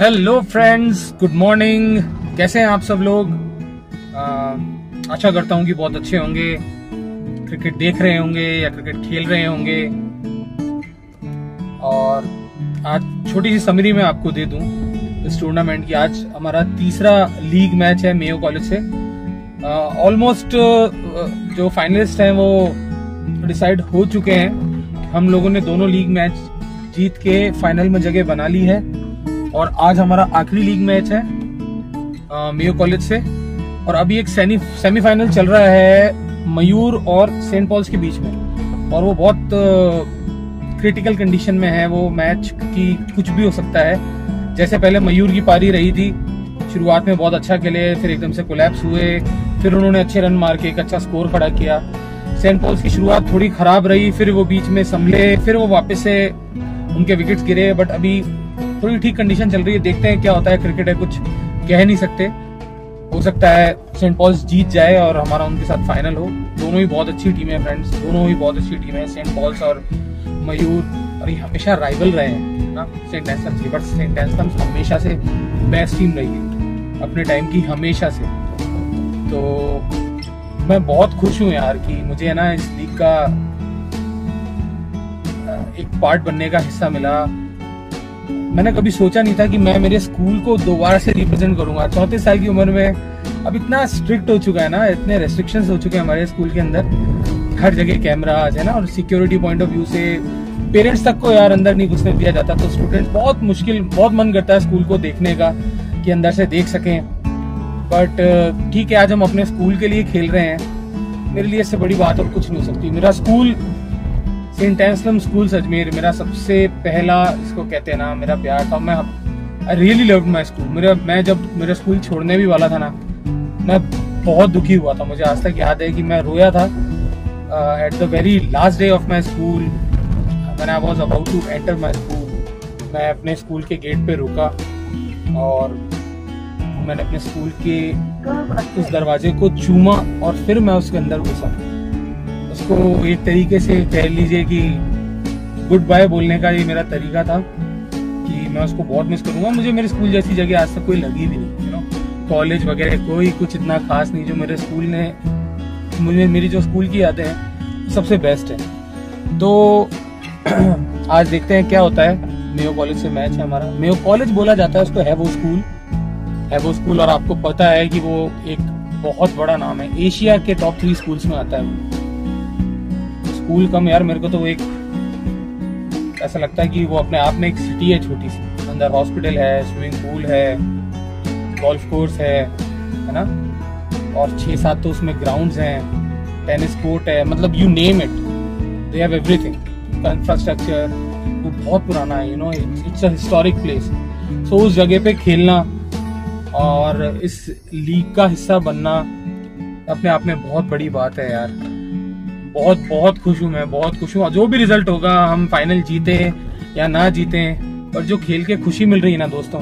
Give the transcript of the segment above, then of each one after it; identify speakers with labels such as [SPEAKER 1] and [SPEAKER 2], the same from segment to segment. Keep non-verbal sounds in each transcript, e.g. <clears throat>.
[SPEAKER 1] Hello friends good morning कैसे हैं आप सब लोग? आशा करता हूँ कि बहुत अच्छे होंगे। क्रिकेट देख रहे होंगे या क्रिकेट खेल रहे होंगे। और आज छोटी सी समरी मैं आपको दे दूँ इस टूर्नामेंट की। आज हमारा तीसरा लीग मैच है मेयो कॉलेज से। ऑलमोस्ट जो फाइनलिस्ट हैं वो डिसाइड हो चुके हैं हम लोगों ने दोनों लीग मैच जीत के फाइनल में जगह बना ली है। और आज हमारा आखिरी लीग मैच है मेयो कॉलेज से। और अभी एक सेमी, सेमीफाइनल चल रहा है मयूर और सेंट पॉल्स के बीच में। और वो बहुत क्रिटिकल कंडीशन में है वो मैच की कुछ भी हो सकता है। जैसे पहले मयूर की पारी रही थी, शुरुआत में बहुत अच्छा खेले, फिर एकदम से कोलैप्स हुए, फिर उन्होंने अच्छे रन मार के एक अच्छा स्कोर खड़ा किया। सेंट पॉल्स की शुरुआत थोड़ी खराब रही, फिर वो बीच में संभले, फिर वो वापस से उनके विकेट्स गिरे बट अभी थोड़ी ठीक कंडीशन चल रही है। देखते हैं क्या होता है। क्रिकेट है कुछ। कह नहीं सकते। हो सकता है सेंट पॉल्स जीत जाए और हमारा उनके साथ फाइनल हो। दोनों ही बहुत अच्छी टीम है फ्रेंड्स दोनों ही बहुत अच्छी टीम है। सेंट पॉल्स और मयूर। और ये हमेशा राइवल रहे हैं ना? सेंट एंथम्स की बट सेंट एंथम्स हमेशा से बेस्ट टीम रही है। अपने टाइम की हमेशा से। तो मैं बहुत खुश हूँ यार कि मुझे ना, इस लीग का एक पार्ट बनने का हिस्सा मिला। मैंने कभी सोचा नहीं था कि मैं मेरे स्कूल को दोबारा से रिप्रेजेंट करूँगा। चौंतीस साल की उम्र में अब इतना स्ट्रिक्ट हो चुका है ना, इतने रेस्ट्रिक्शन हो चुके हैं हमारे स्कूल के अंदर। हर जगह कैमराज है ना, और सिक्योरिटी पॉइंट ऑफ़ व्यू से पेरेंट्स तक को यार अंदर नहीं घुसने दिया जाता तो स्टूडेंट बहुत मुश्किल, बहुत मन करता है स्कूल को देखने का, कि अंदर से देख सकें। बट ठीक है, आज हम अपने स्कूल के लिए खेल रहे हैं। मेरे लिए इससे बड़ी बात और कुछ नहीं हो सकती। मेरा school saint Anselm school Ajmer. मेरा सबसे पहला इसको कहते हैं ना, मेरा प्यार था, मैं I really love my school मेरा मैं जब मेरा स्कूल छोड़ने भी वाला था ना, मैं बहुत दुखी हुआ था। मुझे आज तक याद है कि मैं रोया था at the very last day of my school मैंने I was about to enter my school मैं अपने स्कूल के गेट पे रुका और मैंने अपने स्कूल के उस दरवाजे को चूमा और फिर मैं उसके अंदर घुसा। उसको एक तरीके से कह लीजिए कि गुड बाय बोलने का ये मेरा तरीका था कि मैं उसको बहुत मिस करूँगा। मुझे मेरे स्कूल जैसी जगह आज तक कोई लगी भी नहीं यू नो कॉलेज वगैरह कोई कुछ इतना खास नहीं जो मेरे स्कूल ने, मुझे, मेरी जो स्कूल की यादें हैं, सबसे बेस्ट है। तो <clears throat> आज देखते हैं क्या होता है। मेयो कॉलेज से मैच है हमारा। मेयो कॉलेज बोला जाता है उसको है वो स्कूल है वो स्कूल और आपको पता है कि वो एक बहुत बड़ा नाम है। एशिया के टॉप थ्री स्कूल्स में आता है वो। स्कूल कम यार, मेरे को तो एक ऐसा लगता है कि वो अपने आप में एक सिटी है छोटी सी। अंदर हॉस्पिटल है, स्विमिंग पूल है गोल्फ कोर्स है है ना? और छः सात तो उसमें ग्राउंड्स हैं टेनिस कोर्ट है मतलब you name it they have everything infrastructure वो बहुत पुराना है you know it's a historic place so उस जगह पे खेलना और इस लीग का हिस्सा बनना अपने आप में बहुत बड़ी बात है, यार। बहुत बहुत खुश हूँ मैं, बहुत खुश हूँ। जो भी रिज़ल्ट होगा, हम फाइनल जीते या ना जीते पर जो खेल के खुशी मिल रही है ना दोस्तों,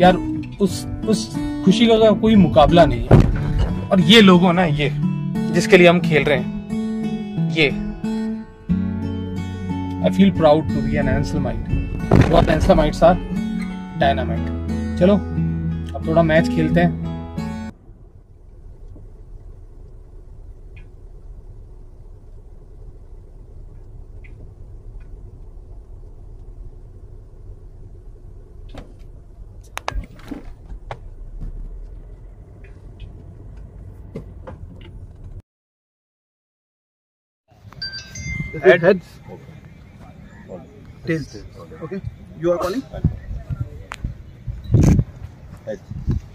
[SPEAKER 1] यार उस उस खुशी का कोई मुकाबला नहीं है। और ये लोगों ना, ये, जिसके लिए हम खेल रहे हैं, ये। I feel proud to be an Anselmite what Anselmites are dynamite चलो, अब थोड़ा मैच खेलते हैं।
[SPEAKER 2] Head. Heads. Tails. Okay. You are calling?
[SPEAKER 3] Heads.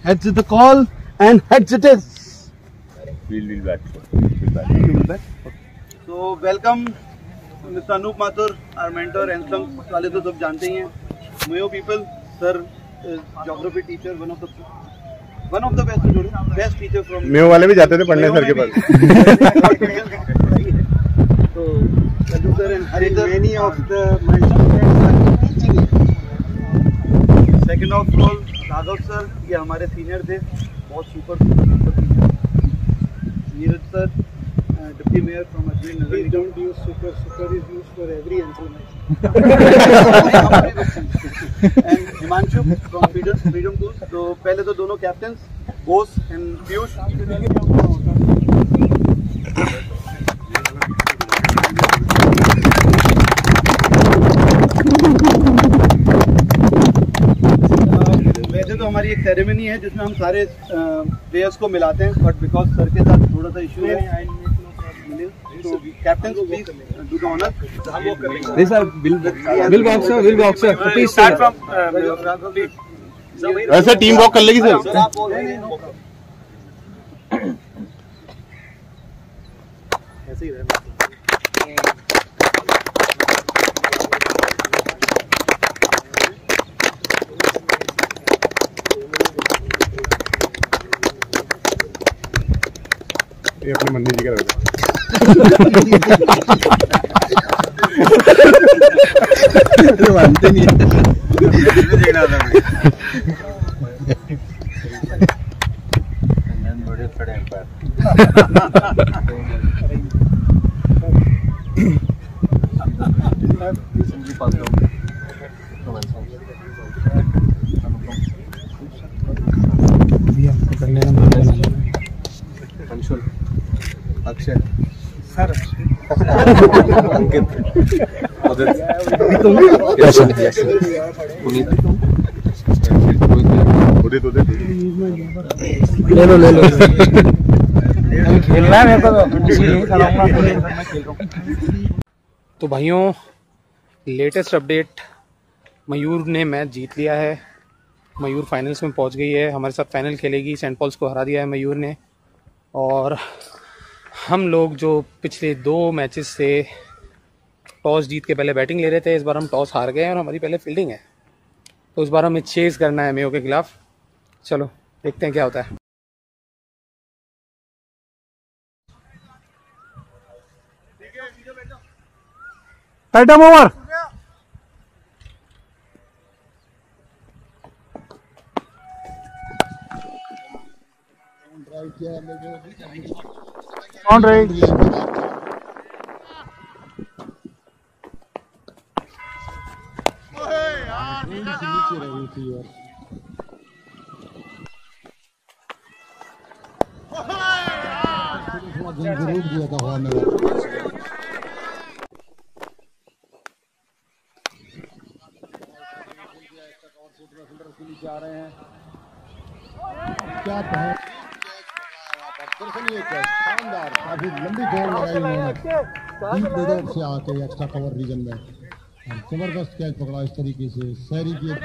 [SPEAKER 2] Heads is the call and heads it is.
[SPEAKER 3] We'll, we'll bat. We'll bat.
[SPEAKER 2] You will bet. Okay. So welcome Mr. Anup Mathur, our mentor and some वाले तो सब जानते ही हैं Mayo people, sir, is geography teacher, one of the one of the best best teacher from
[SPEAKER 3] Mayo वाले भी जाते थे पढ़ने सर के पास
[SPEAKER 2] Sadhu and Hari. Many of the my students are teaching here. Second of all, Raghav sir, ये हमारे senior थे, बहुत super. Neeraj uh, deputy mayor from Ajmer Nagar.
[SPEAKER 4] We don't use super. Super is used for every answer.
[SPEAKER 2] and Himanshu from freedom freedom tool तो पहले तो दोनों captain Bose and Piyush हमारी एक सेरेमनी है जिसमें हम सारे प्लेयर्स को मिलाते हैं बट बिकॉज़ सर के साथ थोड़ा सा इशू है तो captain please do the honour
[SPEAKER 1] Boxer, Bill Boxer. Please
[SPEAKER 2] start from
[SPEAKER 3] वैसे टीम वॉक कर लेगी सर
[SPEAKER 2] ऐसे ही रहना।
[SPEAKER 3] ये अपने मन्नी जी का लग मानते नहीं देखना था बड़े
[SPEAKER 1] ले लो ले लो खेलना है तो भाइयों लेटेस्ट अपडेट मयूर ने मैच जीत लिया है। मयूर फाइनल्स में पहुँच गई है। हमारे साथ फाइनल खेलेगी सेंट पॉल्स को हरा दिया है मयूर ने। और हम लोग जो पिछले दो मैचेस से टॉस जीत के पहले बैटिंग ले रहे थे इस बार हम टॉस हार गए हैं और हमारी पहले फील्डिंग है। तो इस बार हमें चेज करना है मेयो के खिलाफ। चलो देखते हैं क्या होता है।
[SPEAKER 4] Item over. On right.
[SPEAKER 5] क्या पहुँच दरअसल ये कैच शानदार काफ़ी लंबी दौड़ लगाई से आके एक्स्ट्रा कवर रीजन में और ज़बरदस्त कैच पकड़ा इस तरीके से शहरी की एक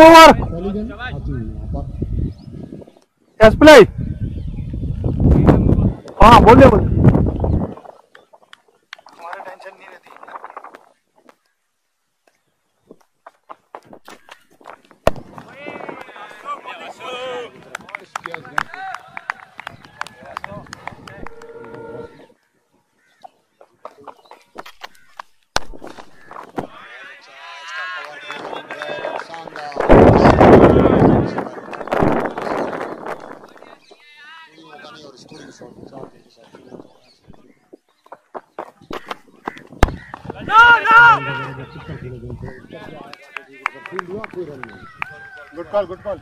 [SPEAKER 5] ओवर
[SPEAKER 4] Yes, play. हाँ बोलिए बोलिए
[SPEAKER 3] गुड कॉल गुड कॉल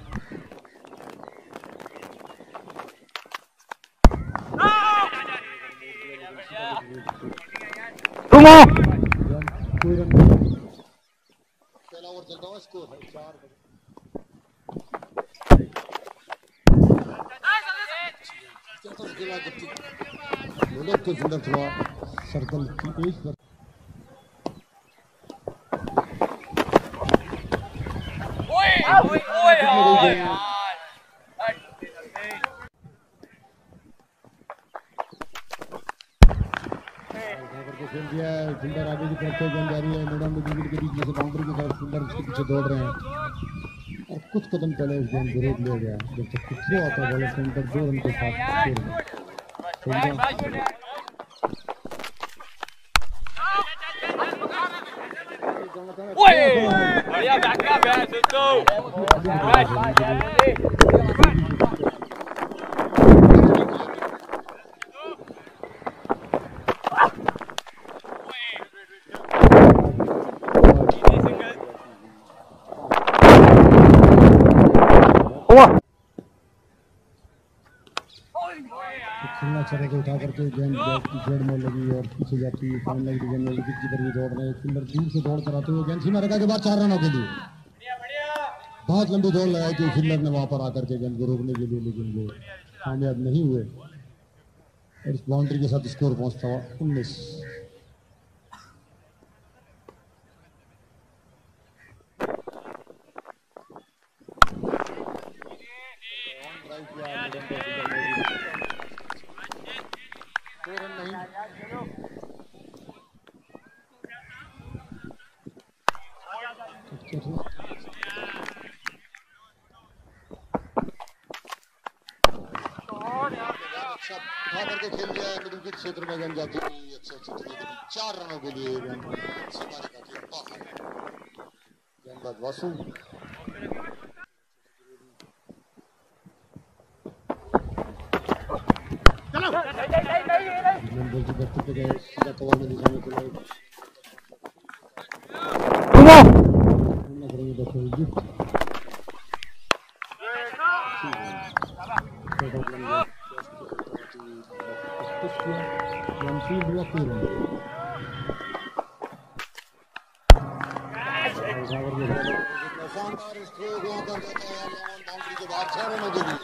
[SPEAKER 4] हो
[SPEAKER 5] कोई पहला ओवर चल रहा है स्कोर चार ज़बरदस्त गेला जबकि लोलक को सुंदर सर्कल की को खेल दिया है सुंदर आगे की तरफ़ से गेंद जा रही है मैदान में विकेट के बीच में से बाउंड्री की तरफ़ सुंदर उसके पीछे दौड़ रहे हैं। और कुछ कदम पहले उस गेंद को रोक लिया गया जब तक कुछ नहीं आता बॉलर सेंटर दो रन के साथ खेल स्कोर में सुंदर खेलना चाह रहे थे उठा करके गेंद गेंद में लगी और पीछे जाती है। फाइन लगी गेंद में विकेट कीपर भी दौड़ रहे फील्डर दूर से दौड़ कर आते हुए गेंद सीमा रेखा के बाद चार रनों के लिए। बहुत लंबी दौड़ लगाई थी फील्डर ने वहाँ पर आकर के गेंद को रोकने के लिए, लेकिन वो कामयाब नहीं हुए। और इस बाउंड्री के साथ स्कोर पहुँचता हुआ उन्नीस। अच्छा उठा करके खेल दिया है मिडिल विकेट क्षेत्र में गेंद जाती हुई अच्छे अच्छे तरीके से चार रनों के लिए गेंद सीमा रेखा के बाहर गेंदबाज वासु गेंदबाज की गति पे गए सीधा कवर में निशाने को लाए
[SPEAKER 4] सुनो
[SPEAKER 5] पूर्ण करेंगे दर्शक युक्त फ़ील्ड हुआ पूर्ण शानदार स्ट्रोक वहाँ पर जाता है लॉन बाउंड्री के बाहर छह रनों के लिए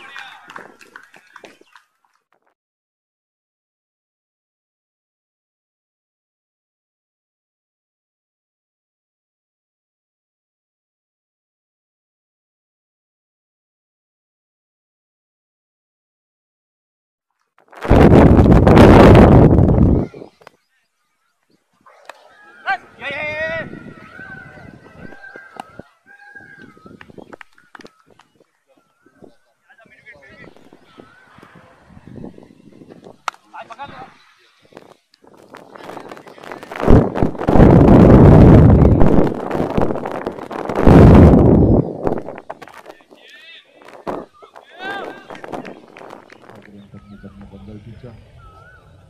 [SPEAKER 6] अपने करने बंदर खींचा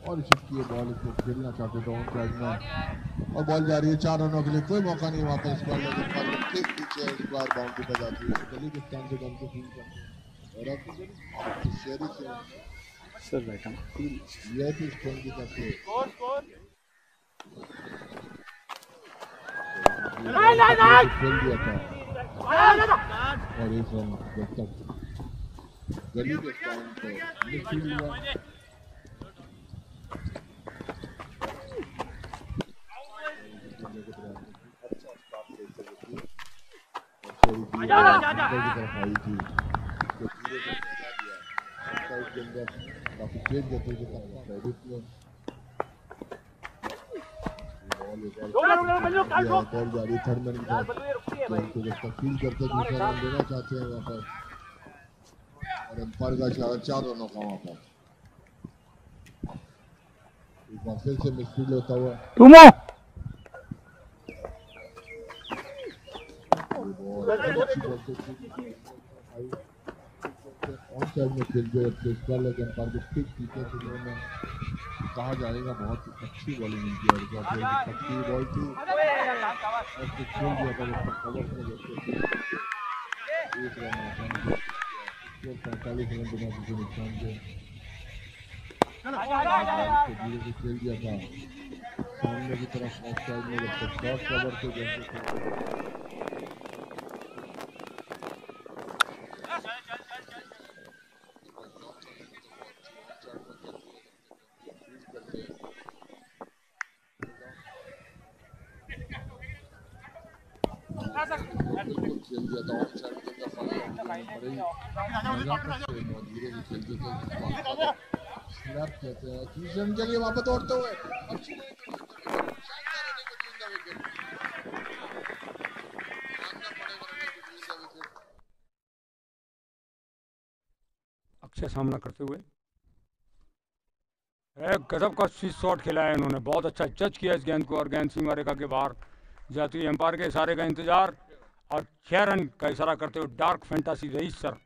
[SPEAKER 6] और छिटकी बॉल को खेलना चाहते थे ऑन साइड में और बॉल जा रही है चार रनों के लिए। कोई मौका नहीं वहाँ पर इस बार। लेकिन बॉल ठीक पीछे इस बार बाउंड्री पर जाती है। गली के स्टैंड से गन को फील कर और अब तो शेरी से
[SPEAKER 3] सर बैठा
[SPEAKER 6] वीआईपी स्टोन की तरफ़ से। खेल दिया था। और एक रन जब तक गली के स्टैंड पे मिडफील्ड हुआ फील करते देना चाहते हैं वहाँ पर और अंपायर का इशारा चार रनों का वहाँ पर एक बार फिर से मिसफील्ड होता हुआ कहा जाएगा, बहुत अच्छी बॉलिंग बॉल थी पैंतालीस रन बिना किसी नुकसान धीरे से खेल दिया था। सामने की तरफ़ में रन के लिए वापस दौड़ते हुए
[SPEAKER 7] सामना करते हुए। गजब का स्विच शॉट खेला है इन्होंने। बहुत अच्छा जज किया इस गेंद को और गेंद सिंह रेखा के बाहर। जाती एम्पायर के इशारे का इंतज़ार और छह रन का इशारा करते हुए डार्क फैंटासी रही सर।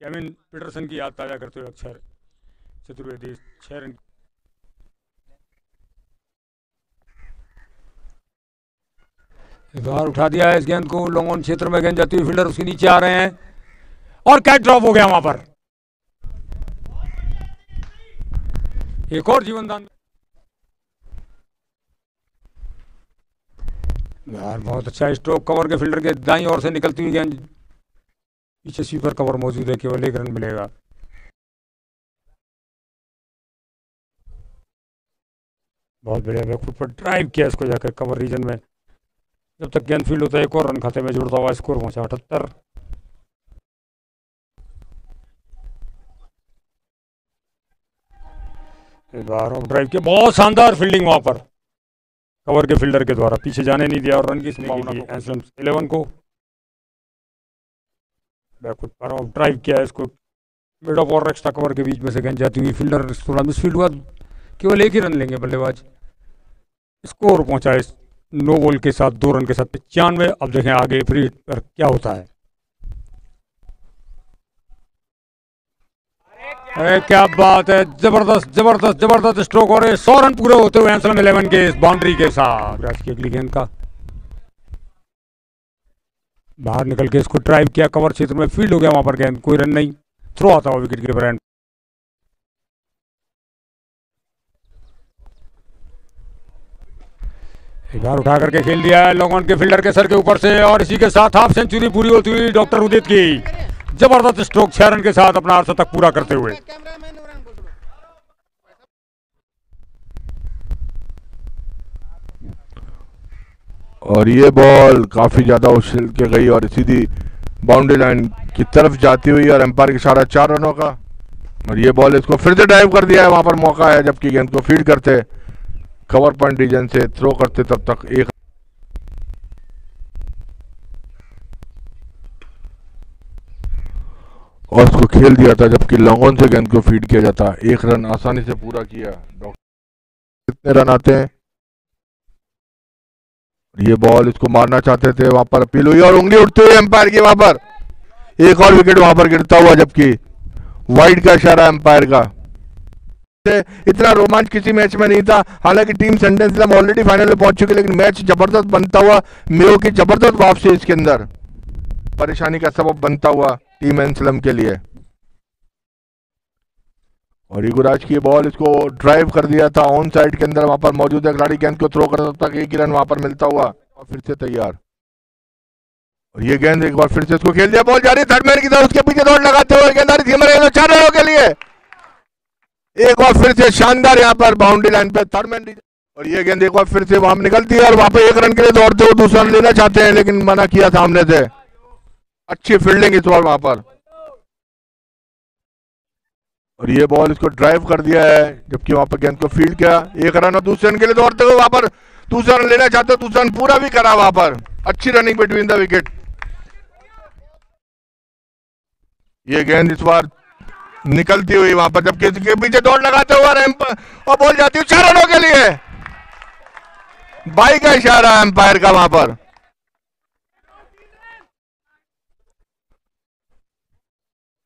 [SPEAKER 7] केविन पीटरसन की याद ताज़ा करते हुए अक्षर चतुर्वेदी छह रन बाहर उठा दिया है इस गेंद को, लॉन्ग ऑन क्षेत्र में गेंद जाती हुई फील्डर उसके नीचे आ रहे हैं। और कैच ड्रॉप हो गया वहाँ पर। एक और जीवनदान यार, बहुत अच्छा स्ट्रोक कवर के फील्डर के दाई ओर से निकलती हुई गेंद पीछे स्वीपर कवर मौजूद है, केवल एक रन मिलेगा। बहुत बढ़िया बैकफुट पर ड्राइव किया इसको जाकर कवर रीजन में। जब तक गेंद फ़ील्ड होता है, एक और रन खाते में जुड़ता हुआ स्कोर पहुँचा अठहत्तर। ड्राइव के बहुत शानदार फील्डिंग वहाँ पर। कवर के फील्डर के द्वारा। पीछे जाने नहीं दिया और रन की संभावना इलेवन को। पर ऑफ़ ड्राइव किया है इसको। मिड ऑफ़ और एक्स्ट्रा कवर के बीच में से गेंद जाती हुई फील्डर थोड़ा मिसफील्ड हुआ केवल एक ही रन लेंगे बल्लेबाज। स्कोर पहुँचा इस नो बॉल के साथ दो रन के साथ। पचानवे। अब देखें आगे फ्री पर क्या होता है। अरे क्या बात है? ज़बरदस्त ज़बरदस्त ज़बरदस्त स्ट्रोक और सौ रन पूरे होते हुए एंसलम इलेवन के इस बाउंड्री के साथ। विराट की अगली गेंद का। बाहर निकल के इसको ड्राइव किया। कवर क्षेत्र में फ़ील्ड हो गया वहाँ पर गेंद कोई रन नहीं। थ्रो आता हुआ विकेट कीपर एंड एक बार उठा करके खेल दिया है। लॉन्ग ऑन के फील्डर के सर के ऊपर से और इसी के साथ हाफ़ सेंचुरी पूरी होती हुई डॉक्टर उदित की। ज़बरदस्त स्ट्रोक छह रन के साथ अपना अर्थ तक पूरा करते हुए।
[SPEAKER 3] और ये बॉल काफ़ी ज़्यादा उछल के गई और सीधी बाउंड्री लाइन की तरफ़ जाती हुई और एम्पायर की इशारा चार रनों का। और ये बॉल इसको फिर से ड्राइव कर दिया है, वहाँ पर मौका है जबकि गेंद को फ़ीड करते, कवर पॉइंट रीजन से थ्रो करते तब तक एक और उसको खेल दिया था जबकि लॉन्ग ऑन से गेंद को फ़ीड किया जाता। एक रन आसानी से पूरा किया। कितने रन आते हैं? ये बॉल इसको मारना चाहते थे, वहाँ पर अपील हुई और उंगली उठते हुए एम्पायर की वहाँ पर। एक और विकेट वहाँ पर गिरता हुआ जबकि वाइड का इशारा एम्पायर का। इतना रोमांच किसी मैच में नहीं था। हालाँकि टीम सेंटेंस ऑलरेडी फाइनल में पहुँच चुकी, लेकिन मैच ज़बरदस्त बनता हुआ मेयो की ज़बरदस्त वापसी इसके अंदर। परेशानी का सबब बनता हुआ टीम एनसलम के लिए। और युगराज की बॉल इसको ड्राइव कर दिया था। ऑन साइड के अंदर वहाँ पर मौजूद है। खिलाड़ी गेंद को थ्रो कर एक ही रन वहाँ पर मिलता हुआ। और फिर से तैयार। और ये गेंद एक बार फिर से इसको खेल दिया। बॉल जा रही थर्ड मैन की तरफ़। उसके पीछे दौड़ लगाते हुए गेंदारी धीमे रहे चार रनों के लिए। एक बार फिर से शानदार यहाँ पर बाउंड्री लाइन पे थर्ड मैन और ये गेंद एक बार फिर से वहाँ निकलती है। और वहाँ पे एक रन के लिए दौड़ते हुए दूसरा रन लेना चाहते हैं। लेकिन मना किया सामने से। अच्छी फील्डिंग इस बार वहाँ पर। और ये बॉल इसको ड्राइव कर दिया है, जबकि वहाँ पर गेंद को फ़ील्ड किया। एक रन और दूसरे रन के लिए दौड़ते हुए वहाँ पर दूसरा रन लेना चाहते हो, दूसरा रन पूरा भी करा वहाँ पर। अच्छी रनिंग बिटवीन द विकेट ये गेंद इस बार निकलती हुई वहाँ पर, जबकि इसके पीछे दौड़ लगाते हुए रैंप और बॉल जाती हुई चार रनों के लिए। बाई का इशारा एम्पायर का वहाँ पर।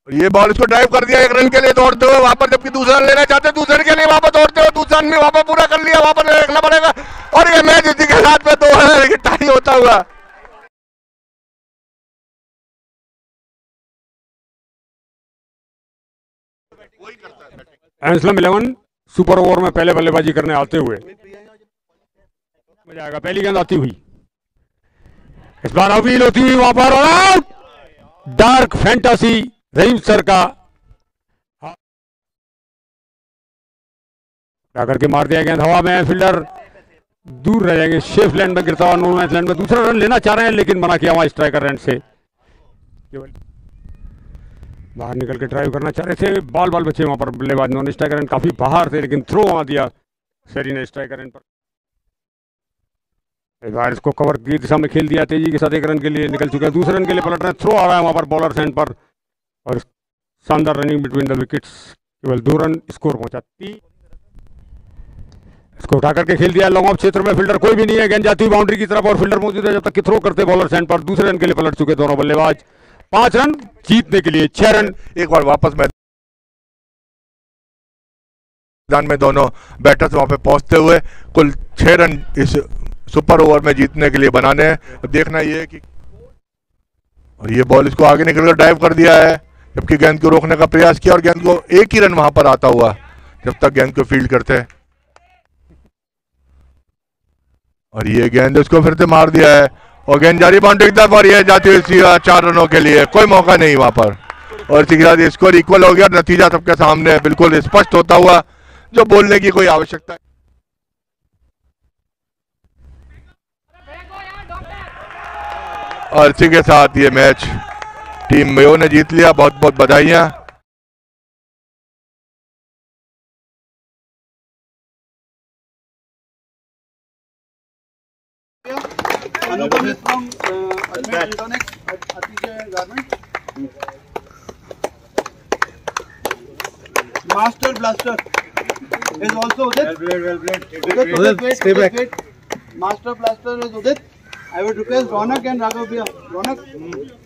[SPEAKER 3] ये बॉल इसको ड्राइव कर दिया एक रन के लिए दौड़ते हुए वहाँ पर जबकि दूसरा लेना चाहते दूसरे के लिए वहाँ पर दौड़ते हुए, दूसरा भी वहाँ पर कर लिया वहाँ पर देखना पड़ेगा। और ये मैच इसी के साथ में दो है, लेकिन टाई होता हुआ।
[SPEAKER 7] एंसलम इलेवन सुपर ओवर में पहले बल्लेबाजी करने आते हुए। मज़ा आएगा, पहली गेंद आती हुई। इस बार अपील होती हुई वहाँ पर out dark fantasy Rahim sir का। आकर के मार दिया गेंद हवा में फील्डर दूर रह जाएँगे। शेफ लैंड में गिरता हुआ नो मैच लैंड में। दूसरा रन लेना चाह रहे हैं, लेकिन मना किया वहाँ स्ट्राइकर रन से। बाहर निकल के ड्राइव करना चाह रहे थे। बाल बाल बचे वहाँ पर बल्लेबाज। नॉन स्ट्राइकर रन काफ़ी बाहर थे, लेकिन थ्रो वहाँ दिया। सरी ने स्ट्राइकर रन पर। इसको कवर की दिशा में खेल दिया। तेज़ी के साथ एक रन के लिए निकल चुका है। दूसरे रन के लिए पलट रहे थ्रो आ रहा है वहाँ पर बॉलर सेंड पर। और शानदार रनिंग बिटवीन द विकेट्स केवल दो रन स्कोर पहुँचा तीन इसको उठा करके खेल दिया। लॉन्ग ऑफ़ क्षेत्र में फील्डर कोई भी नहीं है। गेंद जाती हुई बाउंड्री की तरफ़ और फील्डर मौजूद है जब तक कि थ्रो करते बॉलर सेंड पर। दूसरे रन के लिए पलट चुके दोनों बल्लेबाज। पाँच रन जीतने के लिए, छह रन
[SPEAKER 3] एक बार वापस मैदान में दोनों बैटर्स वहाँ पे पहुँचते हुए कुल छह रन इस सुपर ओवर में जीतने के लिए बनाने हैं। अब देखना ये है कि और ये बॉल इसको आगे निकल कर ड्राइव कर दिया है। जबकि गेंद को रोकने का प्रयास किया और गेंद को एक ही रन वहाँ पर आता हुआ, जब तक गेंद को फ़ील्ड करते हैं। और ये गेंद उसको फिर से मार दिया है। और गेंद जारी बाउंड्री की तरफ़ और ये जाती हुई चार रनों के लिए, कोई मौका नहीं वहाँ पर। और इसी के साथ स्कोर इक्वल हो गया और नतीजा सबके सामने बिल्कुल स्पष्ट होता हुआ, जो बोलने की कोई आवश्यकता और इसी के साथ ये मैच टीम मेयो ने जीत लिया। बहुत बहुत बधाइया
[SPEAKER 2] master blaster is
[SPEAKER 8] also master
[SPEAKER 9] blaster is Udit I would request Raunak and Raghav भैया
[SPEAKER 2] रौनक.